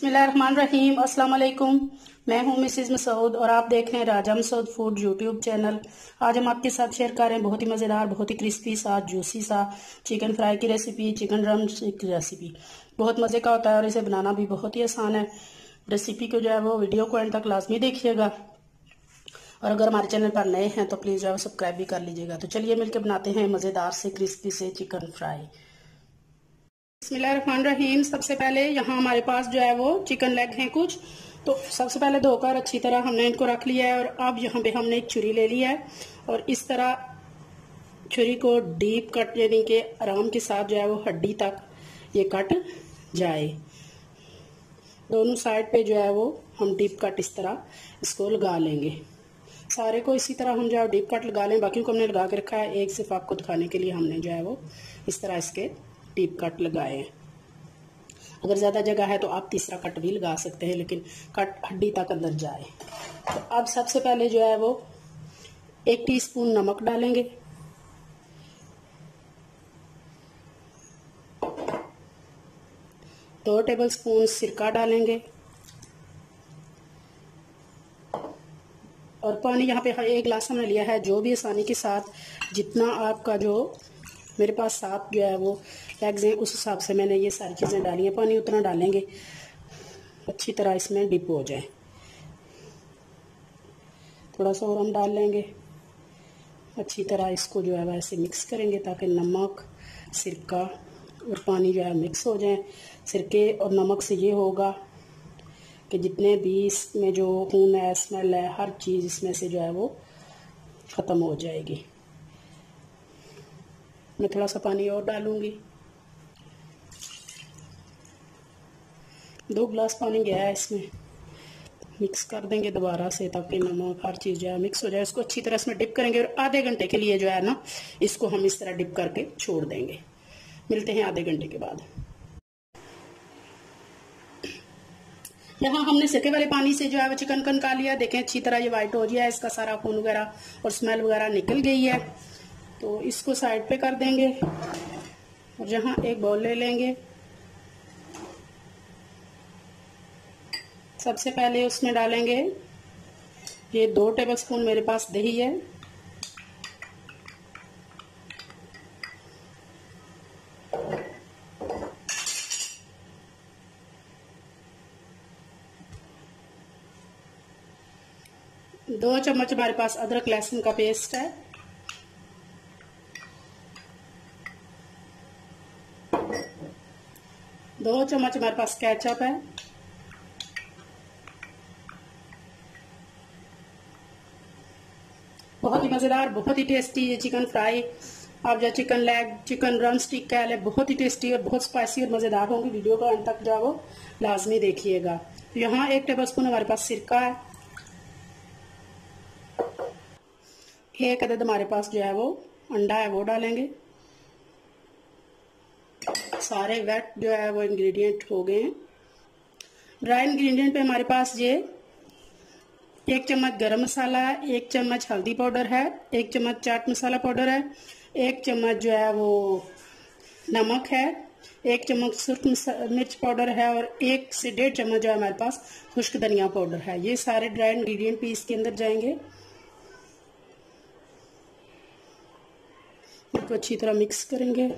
अस्सलाम वालेकुम मैं हूँ मिसिज मसूद और आप देख रहे हैं Raja Masood food YouTube channel. आज हम आपके साथ शेयर कर रहे हैं बहुत ही मज़ेदार, बहुत ही क्रिस्पी सा जूसी सा चिकन फ्राई की रेसिपी चिकन रम की रेसिपी बहुत मज़े का होता है और इसे बनाना भी बहुत ही आसान है। रेसिपी को जो है वो वीडियो को एंड तक लाजमी देखिएगा। और अगर हमारे चैनल पर नए हैं तो प्लीज़ जो है सब्सक्राइब भी कर लीजिएगा। तो चलिए मिलकर बनाते हैं मज़ेदार से क्रिस्पी से चिकन फ्राई रहीम। सबसे पहले यहाँ हमारे पास जो है वो चिकन लेग हैं कुछ। तो सबसे पहले धोकर अच्छी तरह हमने इनको रख लिया है और अब यहाँ पे हमने एक छुरी ले लिया है और इस तरह छुरी को डीप कट यानी कि आराम के साथ जो है वो हड्डी तक ये कट जाए। दोनों साइड पे जो है वो हम डीप कट इस तरह इसको लगा लेंगे। सारे को इसी तरह हम जो है डीप कट लगा लें। बाकी को हमने लगा के रखा है। एक सिर्फ़ आपको दिखाने के लिए हमने जो है वो इस तरह इसके टीप कट लगाए अगर ज़्यादा जगह है तो आप तीसरा कट भी लगा सकते हैं, लेकिन कट हड्डी तक अंदर जाए। तो अब सबसे पहले जो है वो एक टीस्पून नमक डालेंगे। दो टेबल स्पून सिरका डालेंगे। और पानी यहाँ पे एक गिलास हमने लिया है, जो भी आसानी के साथ जितना आपका जो मेरे पास सात जो है वो। लेग्स हैं उस हिसाब से मैंने ये सारी चीज़ें डाली हैं। पानी उतना डालेंगे, अच्छी तरह इसमें डिप हो जाए। थोड़ा सा और हम डाल लेंगे। अच्छी तरह इसको जो है वैसे मिक्स करेंगे ताकि नमक सिरका और पानी जो है मिक्स हो जाए। सिरके और नमक से ये होगा कि जितने भी इसमें जो खून है स्मेल है, हर चीज़ इसमें से जो है वो ख़त्म हो जाएगी। मैं थोड़ा सा पानी और डालूँगी। दो गिलास पानी गया है इसमें। मिक्स कर देंगे दोबारा से ताकि नमक हर चीज़ जो है मिक्स हो जाए। इसको अच्छी तरह इसमें डिप करेंगे और आधे घंटे के लिए जो है ना, इसको हम इस तरह डिप करके छोड़ देंगे। मिलते हैं आधे घंटे के बाद। यहाँ हमने सके वाले पानी से जो है वो चिकन कन का लिया। देखें अच्छी तरह ये वाइट हो गया है। इसका सारा खून वगैरह और स्मेल वगैरह निकल गई है। तो इसको साइड पे कर देंगे। और जहाँ एक बॉल ले लेंगे। सबसे पहले उसमें डालेंगे। ये दो टेबल स्पून मेरे पास दही है। दो चम्मच हमारे पास अदरक लहसुन का पेस्ट है। दो चम्मच हमारे पास कैचअप है। बहुत ही मज़ेदार, बहुत ही टेस्टी ये चिकन फ्राई आप जो chicken leg chicken drumstick कह ले, बहुत ही टेस्टी और बहुत स्पाइसी और मज़ेदार होंगी। वीडियो का अंत तक जाओ, लाजमी देखिएगा। यहाँ एक टेबल स्पून हमारे पास सिरका है। एक अदद हमारे पास जो है वो अंडा है, वो डालेंगे। सारे वेट जो है वो इंग्रेडिएंट हो गए हैं। ड्राई इंग्रेडिएंट पे हमारे पास ये एक चम्मच गरम मसाला है, एक चम्मच हल्दी पाउडर है, एक चम्मच चाट मसाला पाउडर है, एक चम्मच जो है वो नमक है, एक चम्मच सुर्ख मिर्च पाउडर है और एक से डेढ़ चम्मच जो है हमारे पास खुश्क धनिया पाउडर है। ये सारे ड्राई इंग्रेडिएंट भी इसके अंदर जाएँगे। इसको अच्छी तरह मिक्स करेंगे।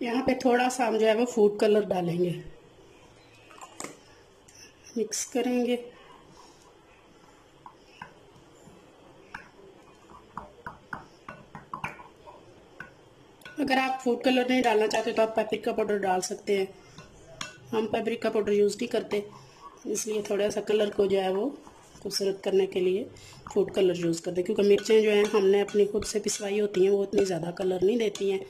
यहाँ पे थोड़ा सा हम जो है वो फ़ूड कलर डालेंगे। मिक्स करेंगे। अगर आप फ़ूड कलर नहीं डालना चाहते तो आप पेपरिका पाउडर डाल सकते हैं। हम पेपरिका पाउडर यूज़ नहीं करते इसलिए थोड़ा सा कलर को जो है वो खूबसूरत करने के लिए फ़ूड कलर यूज़ करते हैं। क्योंकि मिर्चें जो हैं, हमने अपनी खुद से पिसवाई होती हैं, वो इतनी ज़्यादा कलर नहीं देती हैं।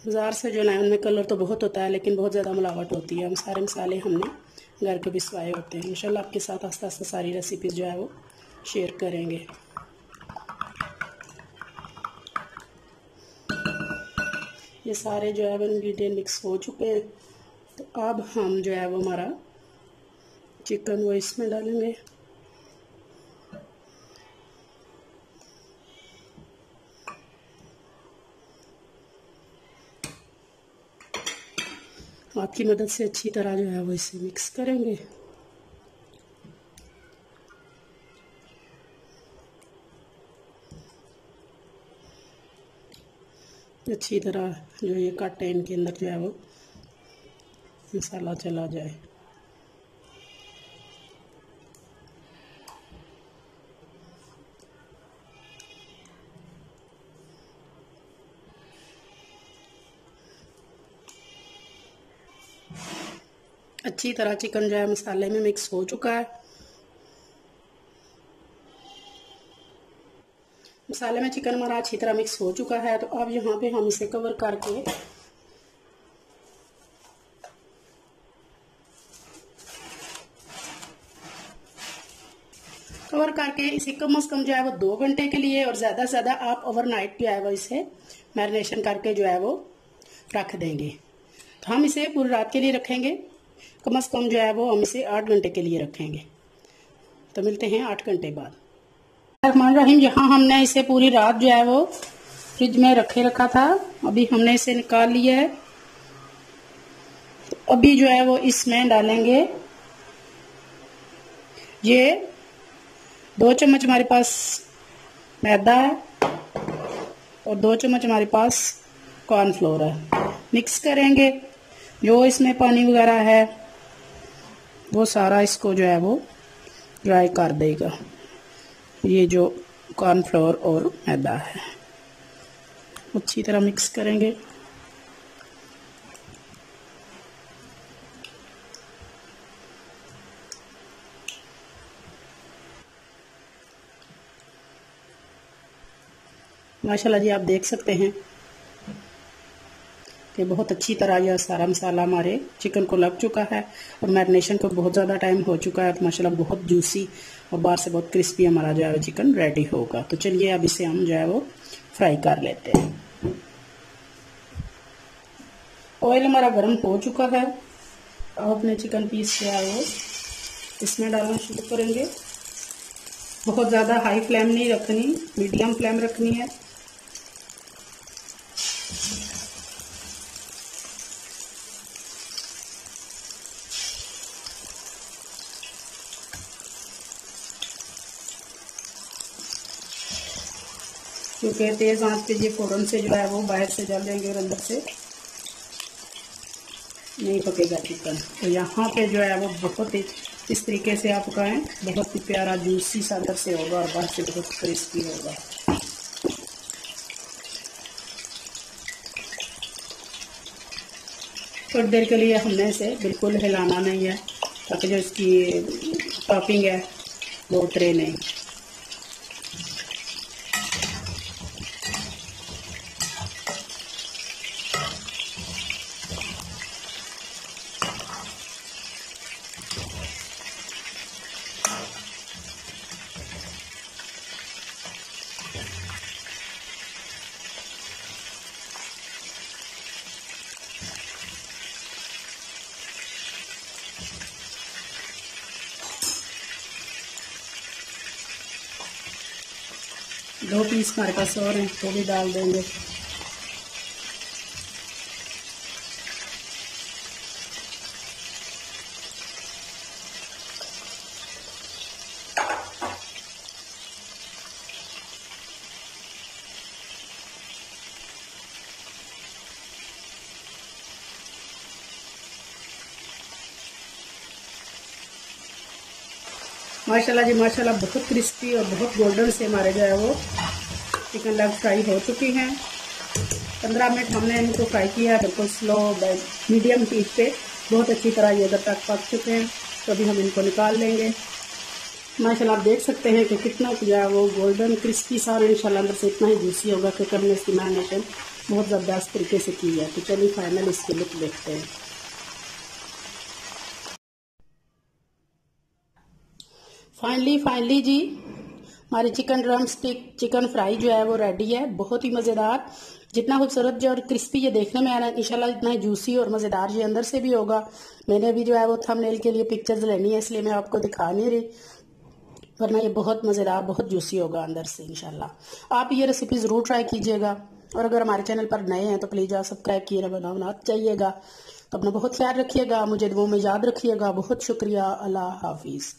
बाज़ार से जो लाए उनमें कलर तो बहुत होता है, लेकिन बहुत ज़्यादा मिलावट होती है। हम सारे मसाले हमने घर के पिसवाए होते हैं। इंशाल्लाह आपके साथ आस्ता आस्ता सारी रेसिपीज़ जो है वो शेयर करेंगे। ये सारे जो है वो इंग्रेडिएंट मिक्स हो चुके हैं। तो अब हम जो है वो हमारा चिकन वो इसमें डालेंगे। आपकी मदद से अच्छी तरह जो है वो इसे मिक्स करेंगे। अच्छी तरह जो ये कट इनके अंदर जो है वो मसाला चला जाए। अच्छी तरह चिकन जो है मसाले में मिक्स हो चुका है। मसाले में चिकन हमारा अच्छी तरह मिक्स हो चुका है तो अब यहाँ पे हम इसे कवर करके कवर करके इसे कम अज कम जो है वो दो घंटे के लिए और ज़्यादा से ज़्यादा आप ओवरनाइट जो है वो इसे मैरिनेशन करके जो है वो रख देंगे। तो हम इसे पूरी रात के लिए रखेंगे। कम अज़ कम जो है वो हम इसे आठ घंटे के लिए रखेंगे। तो मिलते हैं आठ घंटे बाद। रहमान रहीम यहाँ हमने इसे पूरी रात जो है वो फ्रिज में रखे रखा था। अभी हमने इसे निकाल लिया है। अभी जो है वो इसमें डालेंगे। ये दो चम्मच हमारे पास मैदा है और दो चम्मच हमारे पास कॉर्नफ्लोर है। मिक्स करेंगे। जो इसमें पानी वगैरह है वो सारा इसको जो है वो ड्राई कर देगा। ये जो कॉर्नफ्लोर और मैदा है। अच्छी तरह मिक्स करेंगे। माशाल्लाह जी, आप देख सकते हैं कि बहुत अच्छी तरह यह सारा मसाला हमारे चिकन को लग चुका है और मैरिनेशन को बहुत ज़्यादा टाइम हो चुका है। तो माशाल्लाह बहुत जूसी और बाहर से बहुत क्रिस्पी हमारा जो है चिकन रेडी होगा। तो चलिए अब इसे हम जो है वो फ्राई कर लेते हैं। ऑयल हमारा गर्म हो चुका है। अब अपने चिकन पीस जो है वो इसमें डालना शुरू करेंगे। बहुत ज़्यादा हाई फ्लेम नहीं रखनी मीडियम फ्लेम रखनी है। क्योंकि तेज़ आँच पे ये फ़ौरन से जो है वो बाहर से जल जाएँगे और अंदर से। नहीं पकेगा चिकन तो यहाँ पे जो है वो बहुत ही इस तरीके से आप पकाएँ बहुत ही प्यारा जूसी सा अंदर से होगा और बाहर से बहुत क्रिस्पी होगा। थोड़ी देर के लिए हमने इसे बिल्कुल हिलाना नहीं है, ताकि जो इसकी टॉपिंग है, वो उतरे नहीं। दो पीस हमारे पास और हैं वो भी डाल देंगे। माशाल्लाह जी, माशाल्लाह, बहुत क्रिस्पी और बहुत गोल्डन से जो है वो चिकन लग फ्राई हो चुकी हैं। पंद्रह मिनट हमने इनको फ्राई किया है, बिल्कुल स्लो मीडियम हीट पे। बहुत अच्छी तरह ये इधर तक पक चुके हैं तो अभी हम इनको निकाल लेंगे। माशाल्लाह आप देख सकते हैं कि कितना किया वो गोल्डन क्रिस्पी सा इंशाल्लाह अंदर से इतना ही जूसी होगा क्योंकि हमने इसकी मैरिनेशन बहुत ज़बरदस्त तरीके से की है। तो चलिए फाइनल इसके लुक देखते हैं। फाइनली फाइनली जी हमारी chicken drumstick chicken fry जो है वो रेडी है, बहुत ही मज़ेदार। जितना खूबसूरत जो और क्रिस्पी ये देखने में आ रहा है इंशाल्लाह इतना जूसी और मज़ेदार ये अंदर से भी होगा। मैंने अभी जो है वो थंबनेल के लिए पिक्चर्स लेनी है, इसलिए मैं आपको दिखा नहीं रही। वरना ये बहुत मज़ेदार, बहुत जूसी होगा अंदर से, इंशाल्लाह। आप ये रेसिपी ज़रूर ट्राई कीजिएगा। और अगर हमारे चैनल पर नए हैं तो प्लीज़ आप सब्सक्राइब किए बना बना चाहिएगा तो अपना बहुत ख्याल रखिएगा, मुझे दुआ में याद रखिएगा। बहुत शुक्रिया, अल्लाह हाफिज़।